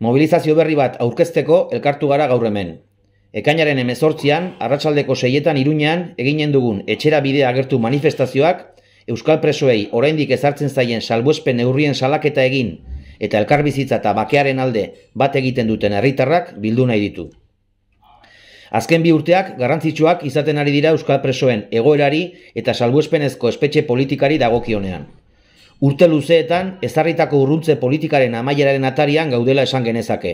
Mobilizazio berri bat aurkezteko elkartu gara gaur hemen. Ekainaren emezortzian, arratsaldeko seietan iruñean, eginen dugun etxera bidea agertu manifestazioak, Euskal Presoei oraindik ezartzen zaien salbuespen neurrien salaketa egin eta elkarbizitza eta bakearen alde bat egiten duten herritarrak bildu nahi ditu. Azken bi urteak garrantzitsuak izaten ari dira Euskal Presoen egoerari eta salbuespenezko espetxe politikari dagokionean. Urte luzeetan ezarritako urruntze politikaren amaieraren atarian gaudela esan genezake.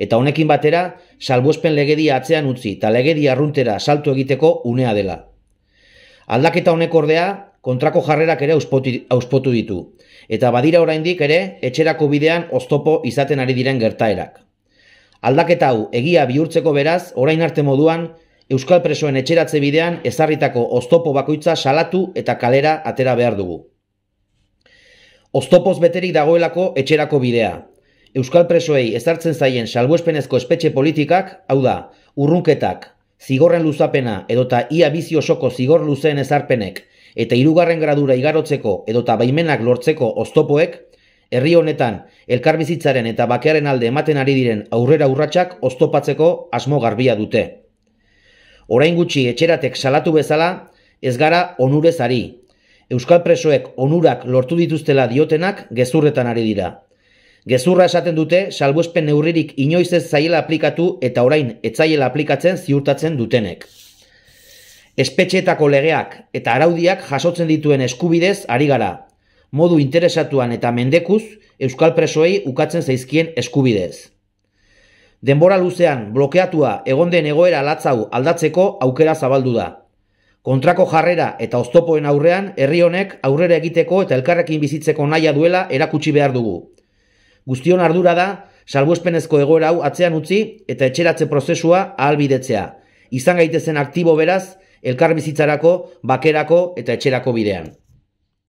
Eta honekin batera, salbuespen legedia atzean utzi eta legedia arruntera salto egiteko unea dela. Aldaketa honek ordea, kontrako jarrerak ere auspotu ditu. Eta badira oraindik ere, etxerako bidean oztopo izaten ari diren gertaerak. Aldaketa hau egia bihurtzeko beraz, orain arte moduan, Euskal Presoen etxeratze bidean ezarritako oztopo bakoitza salatu eta kalera atera behar dugu. Oztopoz beterik dagoelako etxerako bidea. Euskal presoei ezartzen zaien salbuespenezko espetxe politikak, hau da, urrunketak, zigorren luzapena edota ia bizi osoko zigor luzeen ezarpenek eta hirugarren gradura igarotzeko edota baimenak lortzeko oztopoek, herri honetan elkarbizitzaren eta bakearen alde ematen ari diren aurrera urratsak oztopatzeko asmo garbia dute. Orain gutxi etxeratek salatu bezala, ez gara onurez ari, Euskal presoek onurak lortu dituztela diotenak gezurretan ari dira. Gezurra esaten dute salbuespen neurririk inoiz ez zaiela aplikatu eta orain etzaiela aplikatzen ziurtatzen dutenek. Espetxeetako legeak eta araudiak jasotzen dituen eskubidez ari gara. Modu interesatuan eta mendekuz Euskal presoei ukatzen zaizkien eskubidez. Denbora luzean blokeatua egon den egoera latzau aldatzeko aukera zabaldu da. Kontrako jarrera eta oztopoen aurrean, herri honek aurrera egiteko eta elkarrekin bizitzeko naia duela erakutsi behar dugu. Guztion ardura da, salbuespenezko egoera hau atzean utzi eta etxeratze prozesua ahalbidetzea. Izan gaitezen aktibo beraz, elkar bizitzarako, bakerako eta etxerako bidean.